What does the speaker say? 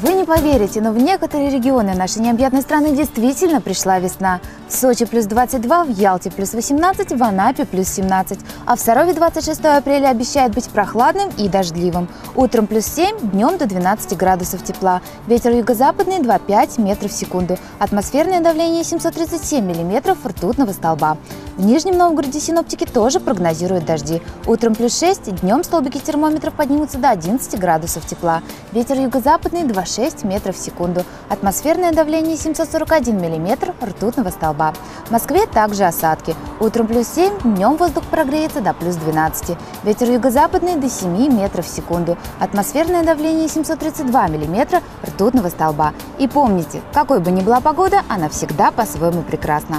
Вы не поверите, но в некоторые регионы нашей необъятной страны действительно пришла весна. В Сочи плюс 22, в Ялте плюс 18, в Анапе плюс 17. А в Сарове 26 апреля обещает быть прохладным и дождливым. Утром плюс 7, днем до 12 градусов тепла. Ветер юго-западный 2,5 метров в секунду. Атмосферное давление 737 миллиметров ртутного столба. В Нижнем Новгороде синоптики тоже прогнозируют дожди. Утром плюс 6, днем столбики термометров поднимутся до 11 градусов тепла. Ветер юго-западный 2,6 метров в секунду. Атмосферное давление 741 миллиметр ртутного столба. В Москве также осадки. Утром плюс 7, днем воздух прогреется до плюс 12. Ветер юго-западный до 7 метров в секунду. Атмосферное давление 732 миллиметра ртутного столба. И помните, какой бы ни была погода, она всегда по-своему прекрасна.